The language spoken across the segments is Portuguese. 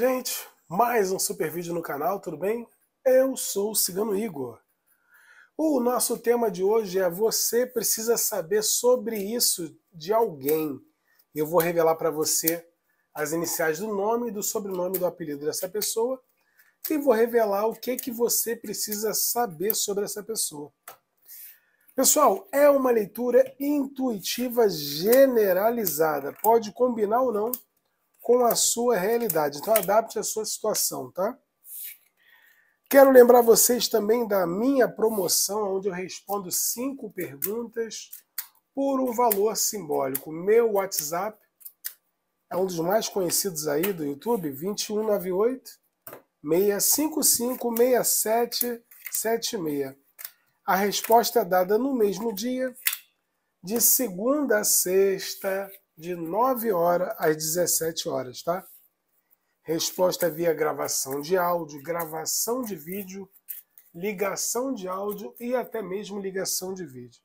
gente, mais um super vídeo no canal, tudo bem? Eu sou o Cigano Igor. O nosso tema de hoje é você precisa saber sobre isso de alguém. Eu vou revelar para você as iniciais do nome, do sobrenome, do apelido dessa pessoa e vou revelar o que que você precisa saber sobre essa pessoa. Pessoal, é uma leitura intuitiva generalizada. Pode combinar ou não com a sua realidade. Então adapte a sua situação, tá? Quero lembrar vocês também da minha promoção, onde eu respondo cinco perguntas por um valor simbólico. Meu WhatsApp é um dos mais conhecidos aí do YouTube, 2198 655 6776. A resposta é dada no mesmo dia, de segunda a sexta, de 9 horas às 17 horas, tá? Resposta via gravação de áudio, gravação de vídeo, ligação de áudio e até mesmo ligação de vídeo.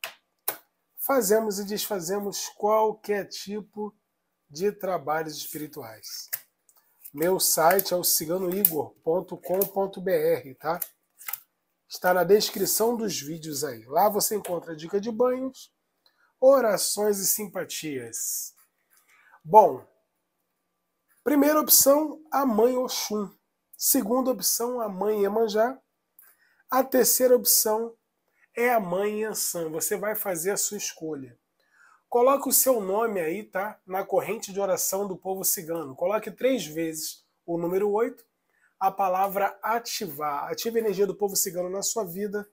Fazemos e desfazemos qualquer tipo de trabalhos espirituais. Meu site é o ciganoigor.com.br, tá? Está na descrição dos vídeos aí. Lá você encontra dica de banhos, orações e simpatias. Bom, primeira opção, a mãe Oxum. Segunda opção, a mãe Iemanjá. A terceira opção é a mãe Yansan. Você vai fazer a sua escolha. Coloque o seu nome aí, tá? Na corrente de oração do povo cigano. Coloque três vezes o número 8, a palavra ativar. Ative a energia do povo cigano na sua vida.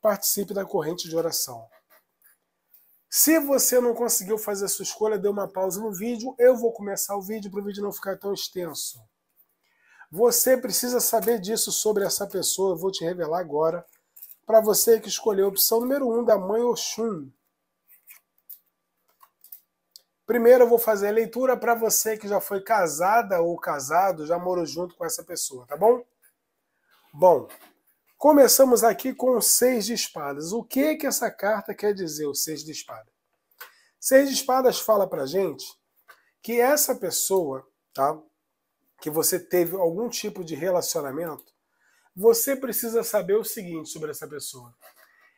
Participe da corrente de oração. Se você não conseguiu fazer a sua escolha, dê uma pausa no vídeo. Eu vou começar o vídeo para o vídeo não ficar tão extenso. Você precisa saber disso sobre essa pessoa. Eu vou te revelar agora. Para você que escolheu a opção número 1 um, da mãe Oxum. Primeiro eu vou fazer a leitura para você que já foi casada ou casado, já morou junto com essa pessoa, tá bom? Bom, Começamos aqui com o seis de espadas. O que que essa carta quer dizer, o seis de espadas? Seis de espadas fala pra gente que essa pessoa, tá? Que você teve algum tipo de relacionamento, você precisa saber o seguinte sobre essa pessoa.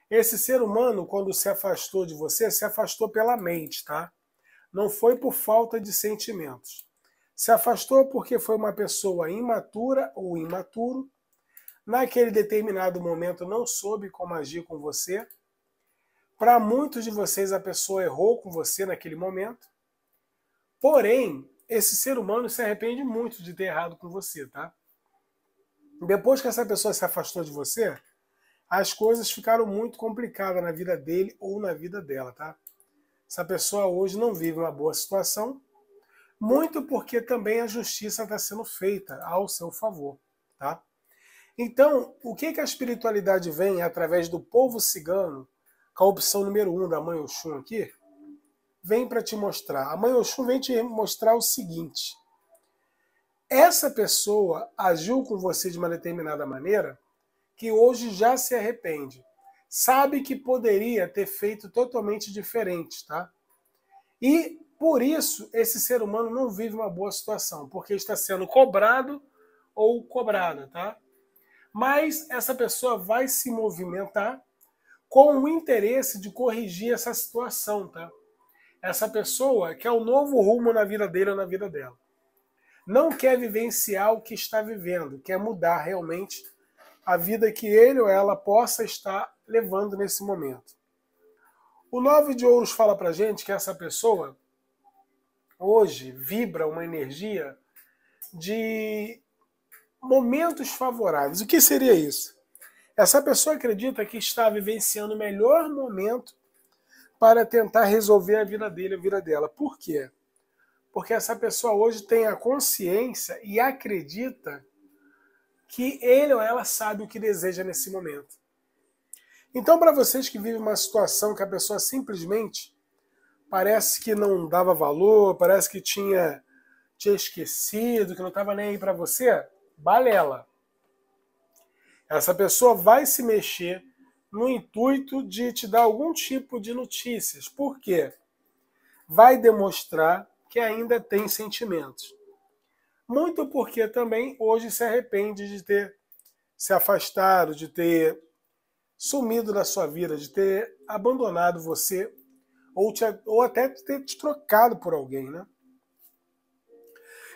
Esse ser humano, quando se afastou de você, se afastou pela mente, tá? Não foi por falta de sentimentos. Se afastou porque foi uma pessoa imatura ou imaturo naquele determinado momento não soube como agir com você. Para muitos de vocês, a pessoa errou com você naquele momento. Porém, esse ser humano se arrepende muito de ter errado com você, tá? Depois que essa pessoa se afastou de você, as coisas ficaram muito complicadas na vida dele ou na vida dela, tá? Essa pessoa hoje não vive uma boa situação, muito porque também a justiça está sendo feita ao seu favor, tá? Então, o que, que a espiritualidade vem através do povo cigano, com a opção número um da Mãe Oxum aqui, vem para te mostrar. A Mãe Oxum vem te mostrar o seguinte: essa pessoa agiu com você de uma determinada maneira que hoje já se arrepende. Sabe que poderia ter feito totalmente diferente, tá? E por isso esse ser humano não vive uma boa situação, porque está sendo cobrado ou cobrada, tá? Mas essa pessoa vai se movimentar com o interesse de corrigir essa situação, tá? Essa pessoa quer um novo rumo na vida dele ou na vida dela. Não quer vivenciar o que está vivendo, quer mudar realmente a vida que ele ou ela possa estar levando nesse momento. O nove de ouros fala pra gente que essa pessoa hoje vibra uma energia de momentos favoráveis. O que seria isso? Essa pessoa acredita que está vivenciando o melhor momento para tentar resolver a vida dele, a vida dela. Por quê? Porque essa pessoa hoje tem a consciência e acredita que ele ou ela sabe o que deseja nesse momento. Então, para vocês que vivem uma situação que a pessoa simplesmente parece que não dava valor, parece que tinha, tinha esquecido, que não estava nem aí para você, balela. Essa pessoa vai se mexer no intuito de te dar algum tipo de notícias. Por quê? Vai demonstrar que ainda tem sentimentos. Muito porque também hoje se arrepende de ter se afastado, de ter sumido da sua vida, de ter abandonado você, ou, te, ou até ter te trocado por alguém, né?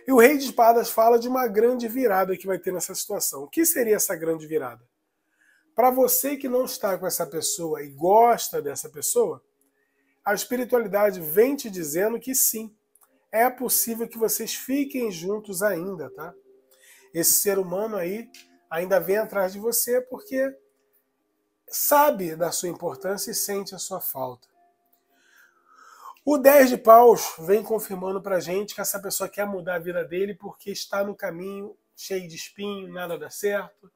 E o Rei de Espadas fala de uma grande virada que vai ter nessa situação. O que seria essa grande virada? Para você que não está com essa pessoa e gosta dessa pessoa, a espiritualidade vem te dizendo que sim, é possível que vocês fiquem juntos ainda, tá? Esse ser humano aí ainda vem atrás de você porque sabe da sua importância e sente a sua falta. O 10 de paus vem confirmando pra gente que essa pessoa quer mudar a vida dele porque está no caminho cheio de espinho, nada dá certo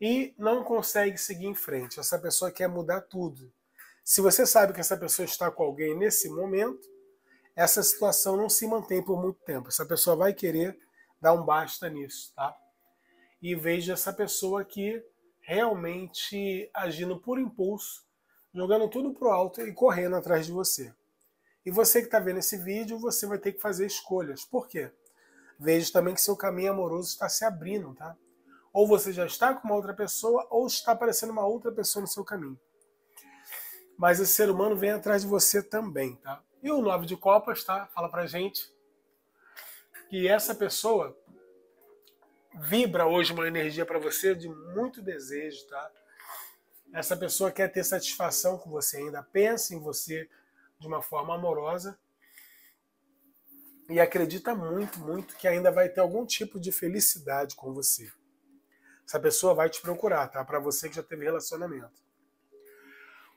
e não consegue seguir em frente. Essa pessoa quer mudar tudo. Se você sabe que essa pessoa está com alguém nesse momento, essa situação não se mantém por muito tempo. Essa pessoa vai querer dar um basta nisso, tá? E veja essa pessoa aqui realmente agindo por impulso, jogando tudo pro alto e correndo atrás de você. E você que está vendo esse vídeo, você vai ter que fazer escolhas. Por quê? Veja também que seu caminho amoroso está se abrindo, tá? Ou você já está com uma outra pessoa, ou está aparecendo uma outra pessoa no seu caminho. Mas esse ser humano vem atrás de você também, tá? E o nove de copas, tá? Fala pra gente que essa pessoa vibra hoje uma energia para você de muito desejo, tá? Essa pessoa quer ter satisfação com você ainda, pensa em você de uma forma amorosa e acredita muito, muito que ainda vai ter algum tipo de felicidade com você. Essa pessoa vai te procurar, tá? Para você que já teve relacionamento.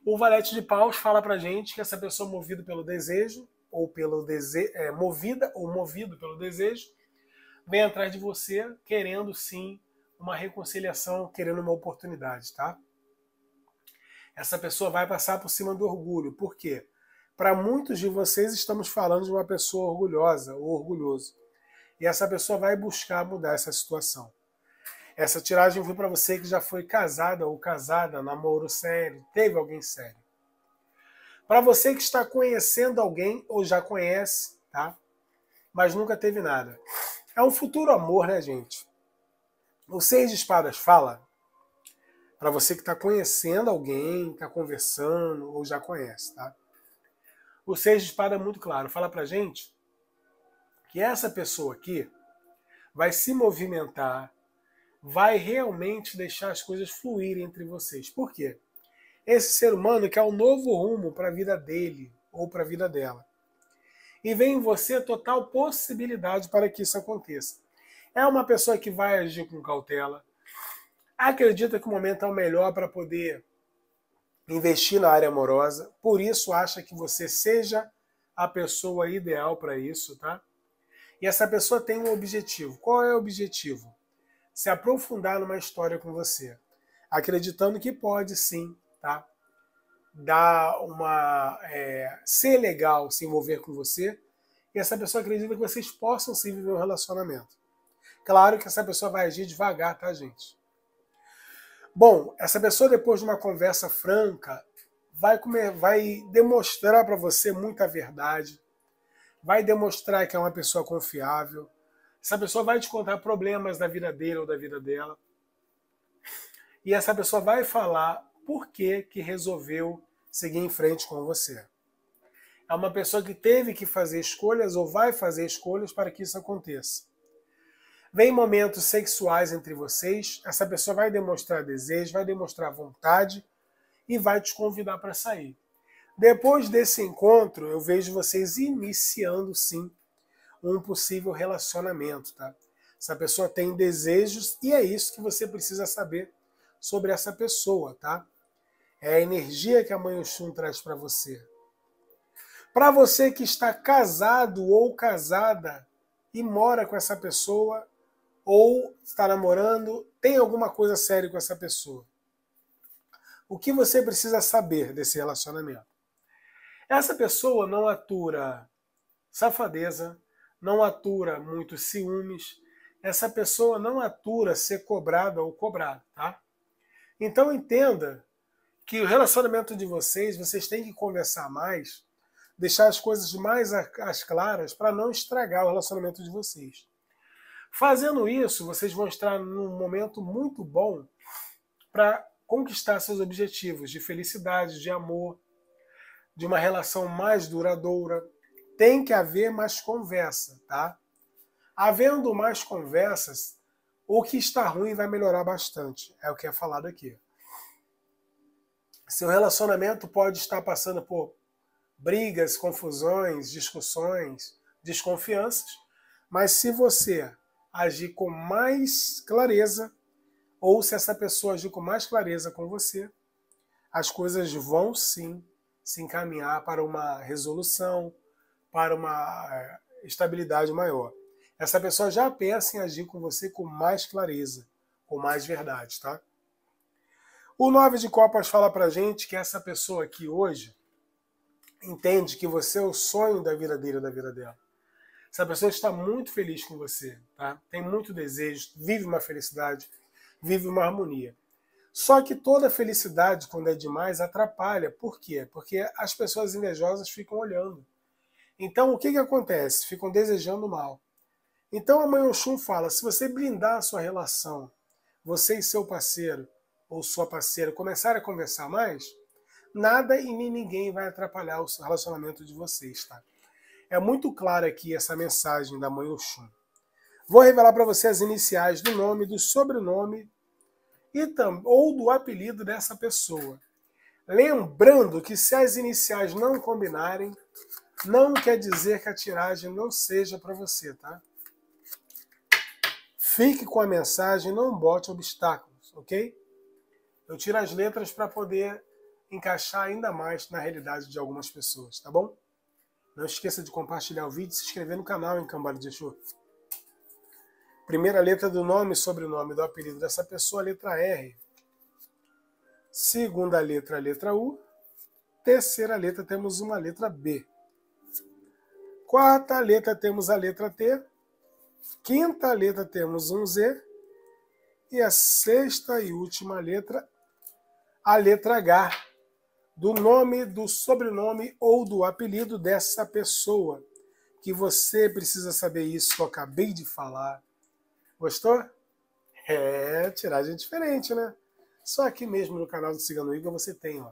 O valete de paus fala pra gente que essa pessoa movida pelo desejo ou pelo dese... É, movida ou movido pelo desejo vem atrás de você querendo sim uma reconciliação, querendo uma oportunidade, tá? Essa pessoa vai passar por cima do orgulho. Por quê? Para muitos de vocês estamos falando de uma pessoa orgulhosa ou orgulhoso. E essa pessoa vai buscar mudar essa situação. Essa tiragem foi para você que já foi casada ou casada, namoro sério, teve alguém sério. Para você que está conhecendo alguém ou já conhece, tá? Mas nunca teve nada. É um futuro amor, né, gente? O Seis de Espadas fala para você que está conhecendo alguém, está conversando ou já conhece, tá? O Seis de Espada é muito claro. Fala para gente que essa pessoa aqui vai se movimentar, vai realmente deixar as coisas fluírem entre vocês. Por quê? Esse ser humano quer um novo rumo para a vida dele ou para a vida dela e vê em você total possibilidade para que isso aconteça. É uma pessoa que vai agir com cautela, acredita que o momento é o melhor para poder investir na área amorosa, por isso acha que você seja a pessoa ideal para isso, tá? E essa pessoa tem um objetivo. Qual é o objetivo? Se aprofundar numa história com você, acreditando que pode sim, tá? dar uma é, ser legal se envolver com você e essa pessoa acredita que vocês possam sim viver um relacionamento. Claro que essa pessoa vai agir devagar, tá, gente? Bom, essa pessoa depois de uma conversa franca vai comer, vai demonstrar para você muita verdade, vai demonstrar que é uma pessoa confiável. Essa pessoa vai te contar problemas da vida dele ou da vida dela. E essa pessoa vai falar por que que resolveu seguir em frente com você. É uma pessoa que teve que fazer escolhas ou vai fazer escolhas para que isso aconteça. Vem momentos sexuais entre vocês, essa pessoa vai demonstrar desejo, vai demonstrar vontade e vai te convidar para sair. Depois desse encontro, eu vejo vocês iniciando sim um possível relacionamento, tá? Essa pessoa tem desejos e é isso que você precisa saber sobre essa pessoa, tá? É a energia que a mãe Oxum traz para você. Para você que está casado ou casada e mora com essa pessoa, ou está namorando, tem alguma coisa séria com essa pessoa. O que você precisa saber desse relacionamento? Essa pessoa não atura safadeza, não atura muitos ciúmes, essa pessoa não atura ser cobrada ou cobrado, tá? Então entenda que o relacionamento de vocês, vocês têm que conversar mais, deixar as coisas mais as claras para não estragar o relacionamento de vocês. Fazendo isso, vocês vão estar num momento muito bom para conquistar seus objetivos de felicidade, de amor, de uma relação mais duradoura. Tem que haver mais conversa, tá? Havendo mais conversas, o que está ruim vai melhorar bastante. É o que é falado aqui. Seu relacionamento pode estar passando por brigas, confusões, discussões, desconfianças, mas se você agir com mais clareza, ou se essa pessoa agir com mais clareza com você, as coisas vão sim se encaminhar para uma resolução, para uma eh, estabilidade maior. Essa pessoa já pensa em agir com você com mais clareza, com mais verdade, tá? O nove de copas fala pra gente que essa pessoa aqui hoje entende que você é o sonho da vida dele, da vida dela. Essa pessoa está muito feliz com você, tá? Tem muito desejo, vive uma felicidade, vive uma harmonia. Só que toda felicidade, quando é demais, atrapalha. Por quê? Porque as pessoas invejosas ficam olhando. Então, o que, que acontece? Ficam desejando mal. Então, a mãe Oxum fala: se você blindar a sua relação, você e seu parceiro ou sua parceira começarem a conversar mais, nada e nem ninguém vai atrapalhar o relacionamento de vocês, tá? É muito clara aqui essa mensagem da mãe Oxum. Vou revelar para você as iniciais do nome, do sobrenome e tam, ou do apelido dessa pessoa. Lembrando que se as iniciais não combinarem, não quer dizer que a tiragem não seja para você, tá? Fique com a mensagem, não bote obstáculos, ok? Eu tiro as letras para poder encaixar ainda mais na realidade de algumas pessoas, tá bom? Não esqueça de compartilhar o vídeo e se inscrever no canal em Cambale de Exu. Primeira letra do nome e sobrenome do apelido dessa pessoa, letra R. Segunda letra, letra U. Terceira letra, temos uma letra B. Quarta letra, temos a letra T. Quinta letra, temos um Z. E a sexta e última letra, a letra H do nome, do sobrenome ou do apelido dessa pessoa. Que você precisa saber isso eu acabei de falar. Gostou? É, tiragem diferente, né? Só aqui mesmo no canal do Cigano Igor você tem ó,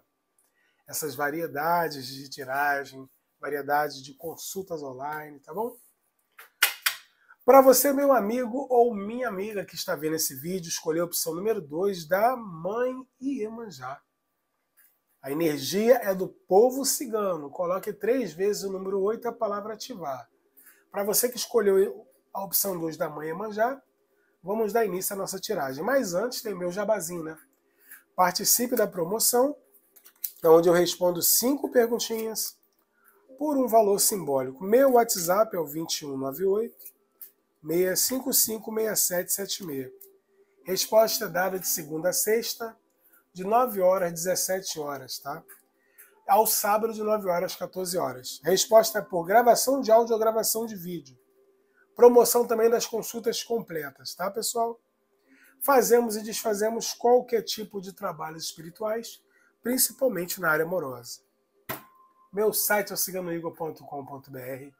essas variedades de tiragem, variedades de consultas online, tá bom? Para você, meu amigo ou minha amiga que está vendo esse vídeo, escolher a opção número 2 da Mãe Iemanjá. A energia é do povo cigano. Coloque três vezes o número 8 a palavra ativar. Para você que escolheu a opção 2 da Mãe Emanjá, vamos dar início à nossa tiragem. Mas antes tem meu jabazinho, né? Participe da promoção, onde eu respondo cinco perguntinhas por um valor simbólico. Meu WhatsApp é o 2198 655 6776. Resposta dada de segunda a sexta, de 9 horas às 17 horas, tá? Ao sábado, de 9 horas às 14 horas. resposta é por gravação de áudio ou gravação de vídeo. Promoção também das consultas completas, tá, pessoal? Fazemos e desfazemos qualquer tipo de trabalhos espirituais, principalmente na área amorosa. Meu site é o ciganoigor.com.br.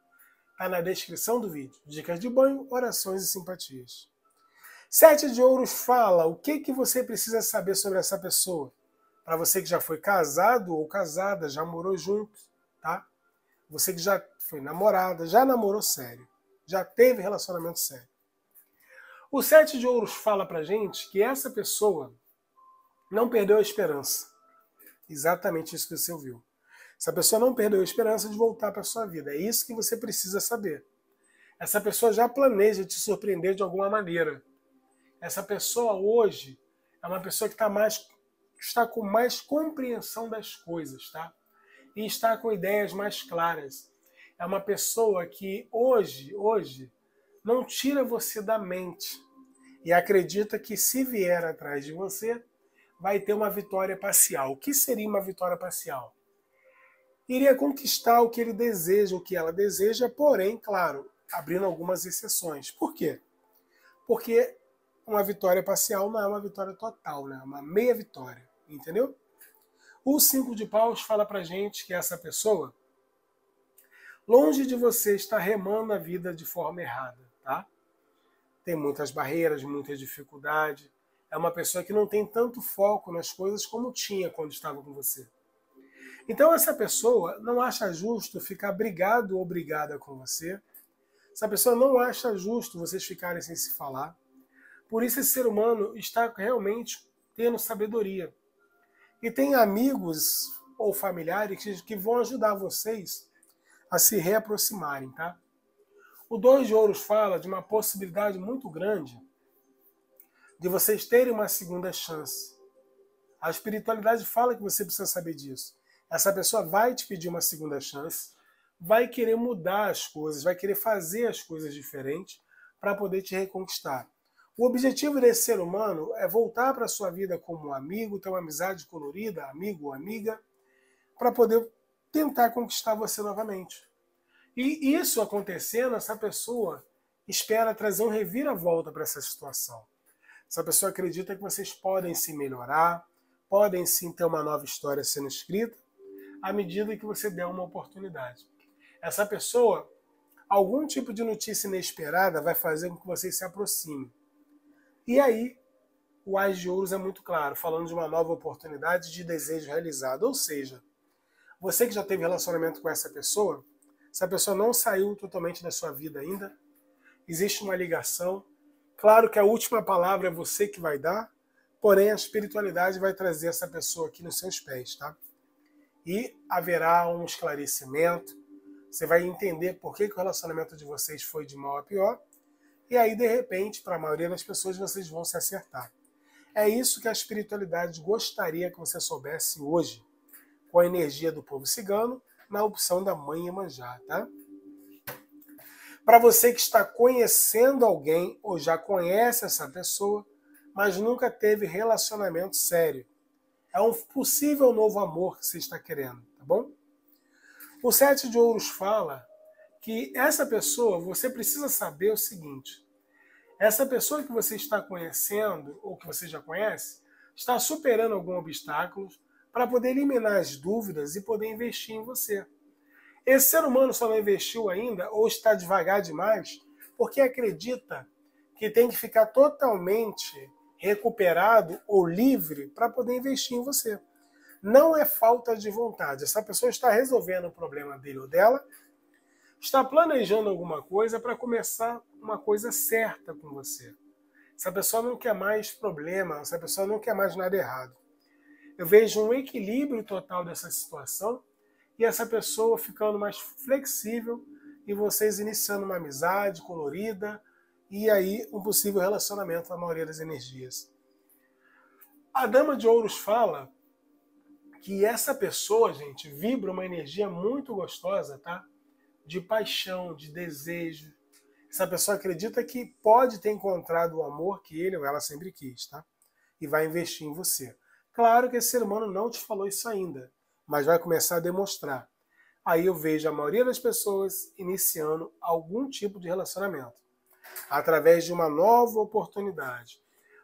Está na descrição do vídeo. Dicas de banho, orações e simpatias. Sete de ouros fala o que, que você precisa saber sobre essa pessoa. Para você que já foi casado ou casada, já morou junto, tá? Você que já foi namorada, já namorou sério, já teve relacionamento sério. O sete de ouros fala pra gente que essa pessoa não perdeu a esperança. Exatamente isso que você ouviu. Essa pessoa não perdeu a esperança de voltar para sua vida. É isso que você precisa saber. Essa pessoa já planeja te surpreender de alguma maneira. Essa pessoa hoje é uma pessoa que está mais está com mais compreensão das coisas, tá? E está com ideias mais claras. É uma pessoa que hoje, hoje não tira você da mente e acredita que se vier atrás de você, vai ter uma vitória parcial. O que seria uma vitória parcial? Iria conquistar o que ele deseja, o que ela deseja, porém, claro, abrindo algumas exceções. Por quê? Porque uma vitória parcial não é uma vitória total, né? É uma meia vitória, entendeu? O cinco de paus fala pra gente que essa pessoa, longe de você, está remando a vida de forma errada, tá? tem muitas barreiras, muita dificuldade. É uma pessoa que não tem tanto foco nas coisas como tinha quando estava com você. Então essa pessoa não acha justo ficar brigado ou brigada com você. Essa pessoa não acha justo vocês ficarem sem se falar. Por isso esse ser humano está realmente tendo sabedoria. E tem amigos ou familiares que vão ajudar vocês a se reaproximarem, tá? O Dois de Ouros fala de uma possibilidade muito grande de vocês terem uma segunda chance. A espiritualidade fala que você precisa saber disso. Essa pessoa vai te pedir uma segunda chance, vai querer mudar as coisas, vai querer fazer as coisas diferentes para poder te reconquistar. O objetivo desse ser humano é voltar para a sua vida como um amigo, ter uma amizade colorida, amigo ou amiga, para poder tentar conquistar você novamente. E isso acontecendo, essa pessoa espera trazer um reviravolta para essa situação. Essa pessoa acredita que vocês podem se melhorar, podem sim ter uma nova história sendo escrita, à medida que você der uma oportunidade. Essa pessoa, algum tipo de notícia inesperada vai fazer com que vocês se aproximem. E aí, o Ais de Ouros é muito claro, falando de uma nova oportunidade de desejo realizado. Ou seja, você que já teve relacionamento com essa pessoa, essa pessoa não saiu totalmente da sua vida ainda, existe uma ligação. Claro que a última palavra é você que vai dar, porém a espiritualidade vai trazer essa pessoa aqui nos seus pés, tá? E haverá um esclarecimento, você vai entender por que, que o relacionamento de vocês foi de mal a pior e aí, de repente, para a maioria das pessoas, vocês vão se acertar. É isso que a espiritualidade gostaria que você soubesse hoje, com a energia do povo cigano, na opção da mãe Iemanjá, tá? Para você que está conhecendo alguém ou já conhece essa pessoa, mas nunca teve relacionamento sério. É um possível novo amor que você está querendo, tá bom? O Sete de Ouros fala que essa pessoa, você precisa saber o seguinte: essa pessoa que você está conhecendo, ou que você já conhece, está superando algum obstáculo para poder eliminar as dúvidas e poder investir em você. Esse ser humano só não investiu ainda, ou está devagar demais, porque acredita que tem que ficar totalmente recuperado ou livre para poder investir em você. Não é falta de vontade. Essa pessoa está resolvendo o problema dele ou dela está planejando alguma coisa para começar uma coisa certa com você. Essa pessoa não quer mais problema, essa pessoa não quer mais nada errado. Eu vejo um equilíbrio total dessa situação e essa pessoa ficando mais flexível e vocês iniciando uma amizade colorida e aí um possível relacionamento na maioria das energias. A Dama de Ouros fala que essa pessoa, gente, vibra uma energia muito gostosa, tá? De paixão, de desejo. Essa pessoa acredita que pode ter encontrado o amor que ele ou ela sempre quis, tá? E vai investir em você. Claro que esse ser humano não te falou isso ainda, mas vai começar a demonstrar. Aí eu vejo a maioria das pessoas iniciando algum tipo de relacionamento através de uma nova oportunidade,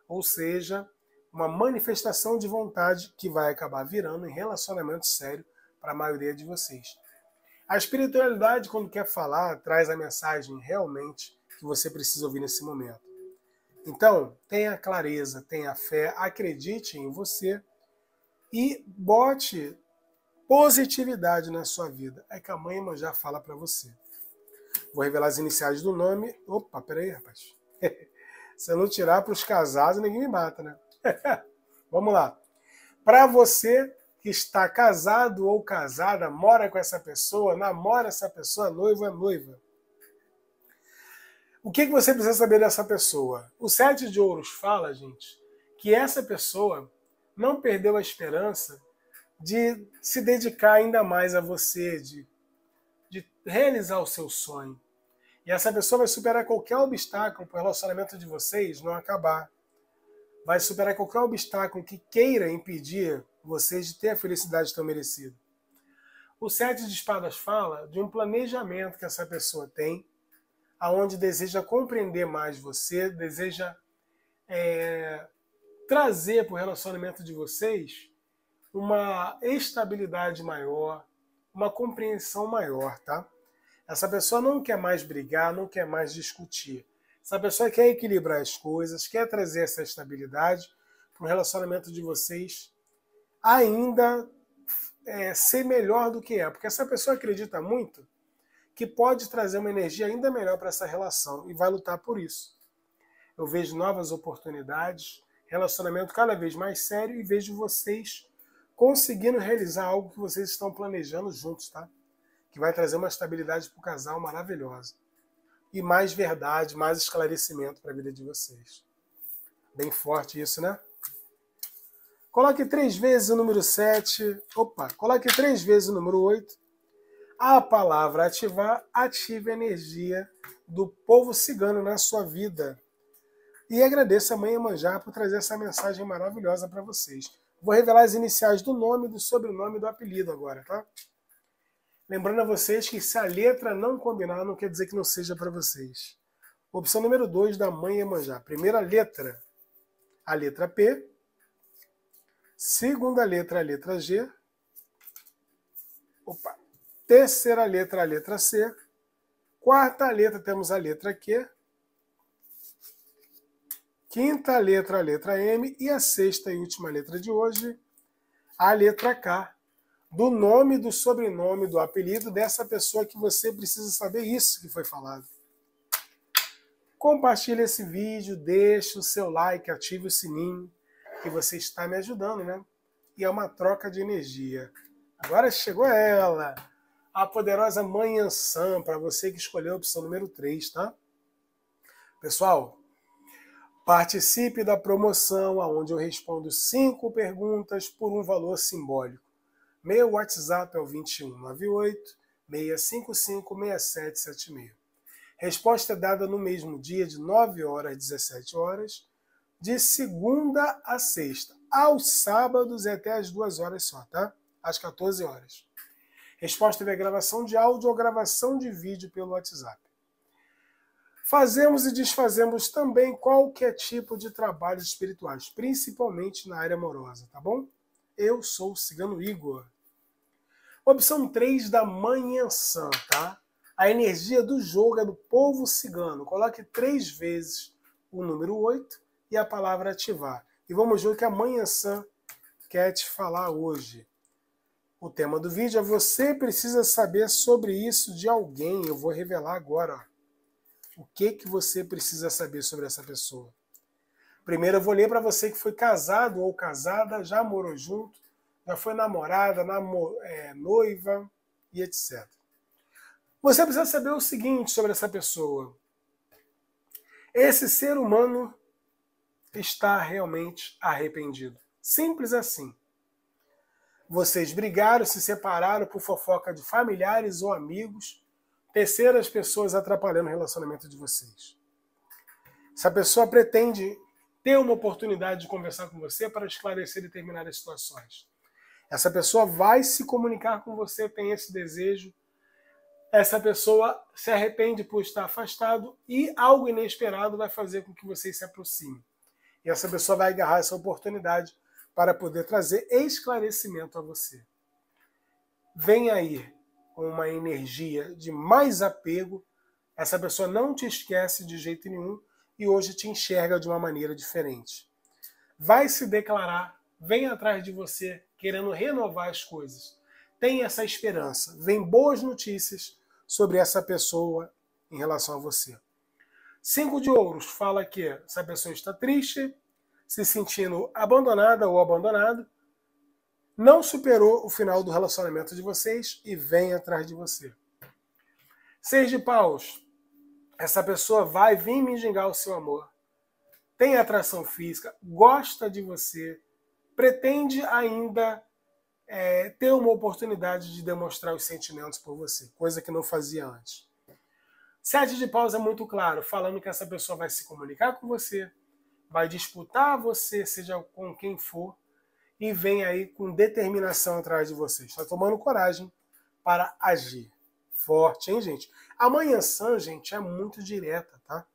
ou seja, uma manifestação de vontade que vai acabar virando em relacionamento sério para a maioria de vocês. A espiritualidade, quando quer falar, traz a mensagem realmente que você precisa ouvir nesse momento. Então, tenha clareza, tenha fé, acredite em você e bote positividade na sua vida. É que a mãe já fala para você. Vou revelar as iniciais do nome. Opa, peraí, rapaz. Se eu não tirar para os casados, ninguém me mata, né? Vamos lá. Para você que está casado ou casada, mora com essa pessoa, namora essa pessoa, noivo é noiva. O que, que você precisa saber dessa pessoa? O Sete de Ouros fala, gente, que essa pessoa não perdeu a esperança de se dedicar ainda mais a você, de, de realizar o seu sonho. E essa pessoa vai superar qualquer obstáculo para o relacionamento de vocês não acabar. Vai superar qualquer obstáculo que queira impedir vocês de ter a felicidade tão merecida. O Sete de Espadas fala de um planejamento que essa pessoa tem, aonde deseja compreender mais você, deseja é, trazer para o relacionamento de vocês uma estabilidade maior, uma compreensão maior, tá? Essa pessoa não quer mais brigar, não quer mais discutir. Essa pessoa quer equilibrar as coisas, quer trazer essa estabilidade para o relacionamento de vocês ainda é, ser melhor do que é. Porque essa pessoa acredita muito que pode trazer uma energia ainda melhor para essa relação e vai lutar por isso. Eu vejo novas oportunidades, relacionamento cada vez mais sério e vejo vocês conseguindo realizar algo que vocês estão planejando juntos, tá? Que vai trazer uma estabilidade para o casal maravilhosa. E mais verdade, mais esclarecimento para a vida de vocês. Bem forte isso, né? Coloque três vezes o número 7. Opa, coloque três vezes o número 8. A palavra ativar ativa a energia do povo cigano na sua vida. E agradeço a mãe Manjá por trazer essa mensagem maravilhosa para vocês. Vou revelar as iniciais do nome, do sobrenome e do apelido agora, tá? Lembrando a vocês que se a letra não combinar, não quer dizer que não seja para vocês. Opção número 2 da mãe Iemanjá. Primeira letra, a letra P. Segunda letra, a letra G. Opa. Terceira letra, a letra C. Quarta letra, temos a letra Q. Quinta letra, a letra M. E a sexta e última letra de hoje, a letra K. Do nome, do sobrenome, do apelido dessa pessoa que você precisa saber isso que foi falado. Compartilhe esse vídeo, deixe o seu like, ative o sininho que você está me ajudando, né? E é uma troca de energia. Agora chegou ela, a poderosa Mãe Ansan, para você que escolheu a opção número 3, tá? Pessoal, participe da promoção onde eu respondo cinco perguntas por um valor simbólico. Meu WhatsApp é o 2198 655 6776. Resposta é dada no mesmo dia, de 9 horas às 17 horas de segunda a sexta. Aos sábados é até as duas horas só, tá? Às 14 horas. Resposta é gravação de áudio ou gravação de vídeo pelo WhatsApp. Fazemos e desfazemos também qualquer tipo de trabalhos espirituais, principalmente na área amorosa, tá bom? Eu sou o Cigano Igor. Opção 3 da Manhã tá? A energia do jogo é do povo cigano. Coloque três vezes o número 8 e a palavra ativar. E vamos ver o que a Mãe Sam quer te falar hoje. O tema do vídeo é Você precisa saber sobre isso de alguém. Eu vou revelar agora. O que, que você precisa saber sobre essa pessoa. Primeiro eu vou ler para você que foi casado ou casada, já morou junto, já foi namorada, namo, é, noiva e etc. Você precisa saber o seguinte sobre essa pessoa. Esse ser humano está realmente arrependido. Simples assim. Vocês brigaram, se separaram por fofoca de familiares ou amigos, terceiras pessoas atrapalhando o relacionamento de vocês. Essa pessoa pretende ter uma oportunidade de conversar com você para esclarecer determinadas situações. Essa pessoa vai se comunicar com você, tem esse desejo. Essa pessoa se arrepende por estar afastado e algo inesperado vai fazer com que vocês se aproximem. E essa pessoa vai agarrar essa oportunidade para poder trazer esclarecimento a você. Vem aí com uma energia de mais apego. Essa pessoa não te esquece de jeito nenhum e hoje te enxerga de uma maneira diferente. Vai se declarar, vem atrás de você, querendo renovar as coisas. Tem essa esperança. Vem boas notícias sobre essa pessoa em relação a você. Cinco de ouros fala que essa pessoa está triste, se sentindo abandonada ou abandonado, não superou o final do relacionamento de vocês e vem atrás de você. Seis de paus, essa pessoa vai vir mendigar o seu amor, tem atração física, gosta de você, pretende ainda é, ter uma oportunidade de demonstrar os sentimentos por você, coisa que não fazia antes. Sete de paus é muito claro, falando que essa pessoa vai se comunicar com você, vai disputar você, seja com quem for, e vem aí com determinação atrás de você. Está tomando coragem para agir. Forte, hein, gente? A manhã gente, é muito direta, tá?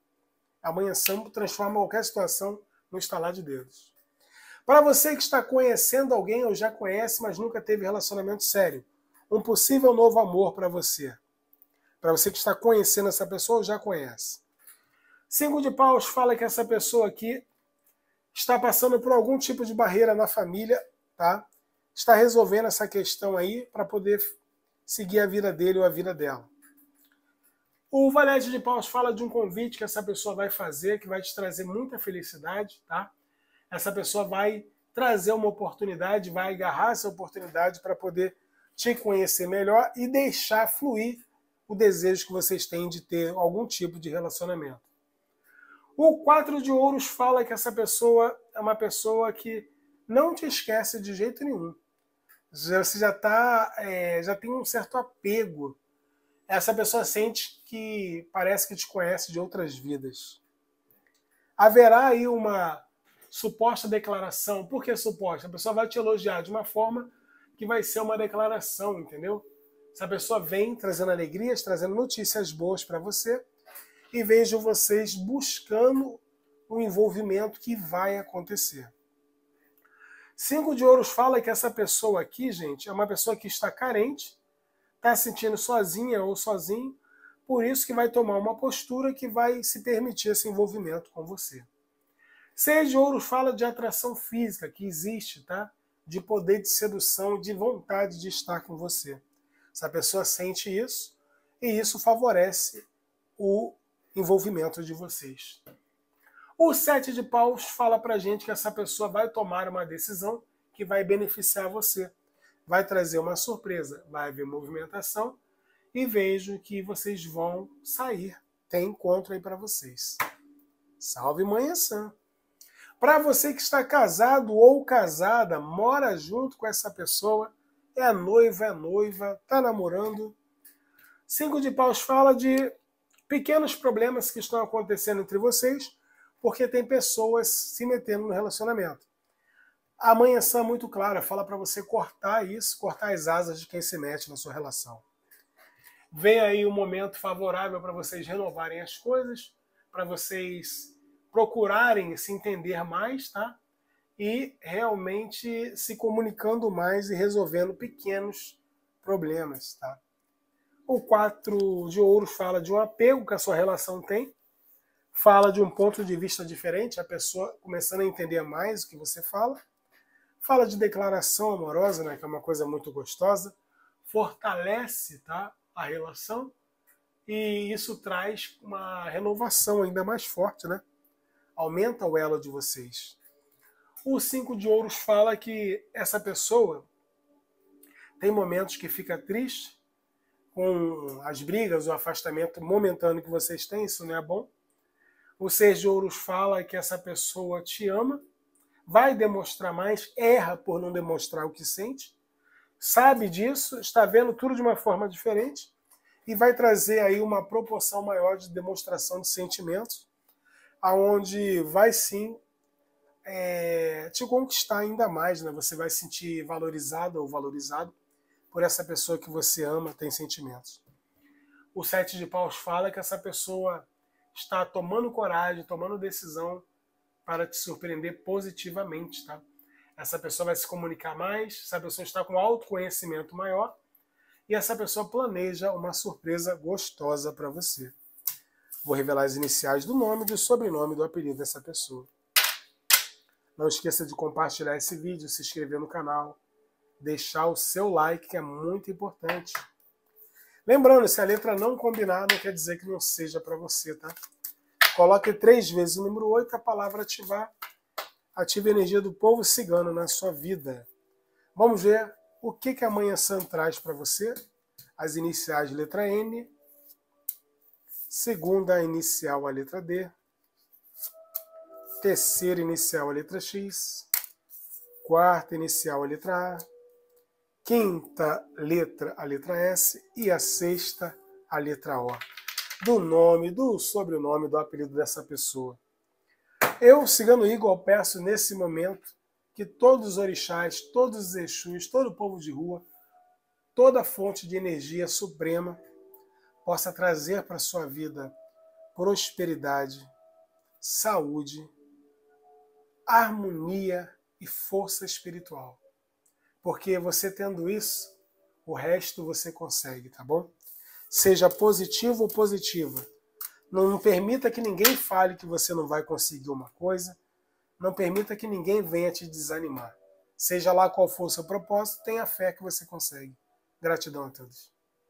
A manhã transforma qualquer situação no estalar de dedos. Para você que está conhecendo alguém ou já conhece, mas nunca teve relacionamento sério, um possível novo amor para você para você que está conhecendo essa pessoa já conhece. Cinco de paus fala que essa pessoa aqui está passando por algum tipo de barreira na família, tá? Está resolvendo essa questão aí para poder seguir a vida dele ou a vida dela. O valete de paus fala de um convite que essa pessoa vai fazer, que vai te trazer muita felicidade, tá? Essa pessoa vai trazer uma oportunidade, vai agarrar essa oportunidade para poder te conhecer melhor e deixar fluir o desejo que vocês têm de ter algum tipo de relacionamento. O quatro de ouros fala que essa pessoa é uma pessoa que não te esquece de jeito nenhum. Você já tá, é, já tem um certo apego essa pessoa sente que parece que te conhece de outras vidas. Haverá aí uma suposta declaração. Por que suposta? A pessoa vai te elogiar de uma forma que vai ser uma declaração, entendeu? Essa pessoa vem trazendo alegrias, trazendo notícias boas para você e vejo vocês buscando o envolvimento que vai acontecer. Cinco de ouros fala que essa pessoa aqui, gente, é uma pessoa que está carente, está se sentindo sozinha ou sozinho, por isso que vai tomar uma postura que vai se permitir esse envolvimento com você. Seis de ouros fala de atração física que existe, tá? De poder de sedução, de vontade de estar com você. Essa pessoa sente isso e isso favorece o envolvimento de vocês. O sete de paus fala pra gente que essa pessoa vai tomar uma decisão que vai beneficiar você vai trazer uma surpresa, vai haver movimentação e vejo que vocês vão sair. Tem encontro aí para vocês. Salve Manhã Sã. Para você que está casado ou casada, mora junto com essa pessoa, é noiva, é noiva, está namorando. Cinco de paus fala de pequenos problemas que estão acontecendo entre vocês, porque tem pessoas se metendo no relacionamento. A manhã é muito clara, fala para você cortar isso, cortar as asas de quem se mete na sua relação. Vem aí um momento favorável para vocês renovarem as coisas, para vocês procurarem se entender mais, tá? E realmente se comunicando mais e resolvendo pequenos problemas, tá? O 4 de ouros fala de um apego que a sua relação tem, fala de um ponto de vista diferente, a pessoa começando a entender mais o que você fala Fala de declaração amorosa, né, que é uma coisa muito gostosa, fortalece tá, a relação e isso traz uma renovação ainda mais forte, né? Aumenta o elo de vocês. O cinco de ouros fala que essa pessoa tem momentos que fica triste com as brigas, o afastamento momentâneo que vocês têm, isso não é bom. O seis de ouros fala que essa pessoa te ama vai demonstrar mais, erra por não demonstrar o que sente, sabe disso, está vendo tudo de uma forma diferente e vai trazer aí uma proporção maior de demonstração de sentimentos, aonde vai sim é, te conquistar ainda mais, né? Você vai se sentir valorizado ou valorizado por essa pessoa que você ama, tem sentimentos. O sete de paus fala que essa pessoa está tomando coragem, tomando decisão para te surpreender positivamente, tá? Essa pessoa vai se comunicar mais, essa pessoa está com autoconhecimento maior e essa pessoa planeja uma surpresa gostosa para você. Vou revelar as iniciais do nome, do sobrenome do apelido dessa pessoa. Não esqueça de compartilhar esse vídeo, se inscrever no canal, deixar o seu like, que é muito importante. Lembrando, se a letra não combinar, não quer dizer que não seja para você, tá? Coloque três vezes o número 8, a palavra ativar. Ative a energia do povo cigano na sua vida. Vamos ver o que, que a Manhã Sã traz para você. As iniciais, letra N. Segunda inicial, a letra D. Terceira inicial, a letra X. Quarta inicial, a letra A. Quinta letra, a letra S. E a sexta, a letra O do nome, do sobrenome, do apelido dessa pessoa. Eu, Cigano Igor, peço nesse momento que todos os orixás, todos os exus, todo o povo de rua, toda fonte de energia suprema possa trazer para sua vida prosperidade, saúde, harmonia e força espiritual. Porque você tendo isso, o resto você consegue, tá bom? seja positivo ou positiva. Não permita que ninguém fale que você não vai conseguir uma coisa. Não permita que ninguém venha te desanimar. Seja lá qual for o seu propósito, tenha fé que você consegue. Gratidão a todos.